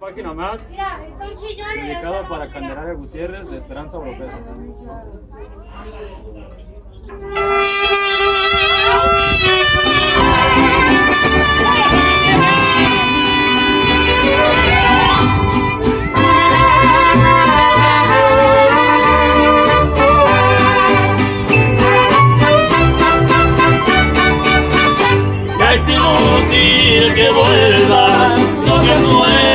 Página más, dedicado para Candelaria Gutiérrez de Esperanza Oropesa. Ya es inútil que vuelvas, lo que sueñas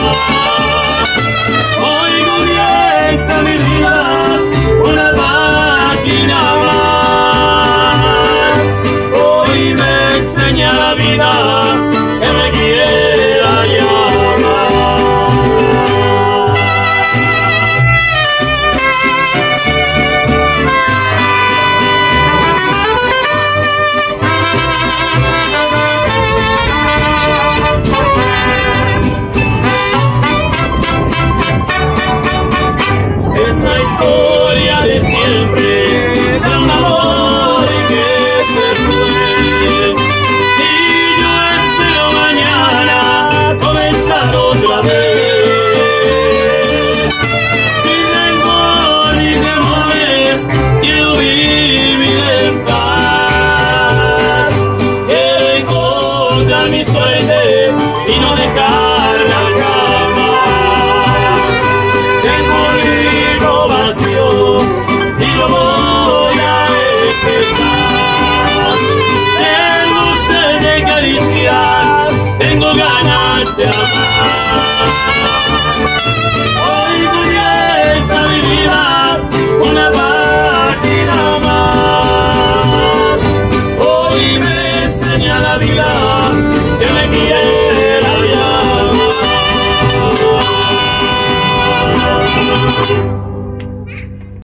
Thank. Historia de siempre de un amor que se fue. Y yo espero mañana comenzar otra vez. Sin rencor ni temores, quiero vivir en paz. Quiero encontrar mi suerte